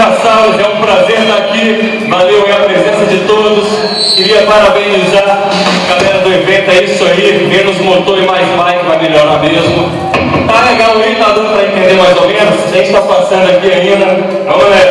Vassalos, é um prazer estar aqui. Valeu a presença de todos. Queria parabenizar a galera do evento, é isso aí. Menos motor e mais bike vai melhorar mesmo. Tá legal aí, tá dando pra entender mais ou menos? A gente tá passando aqui ainda. Vamos, galera.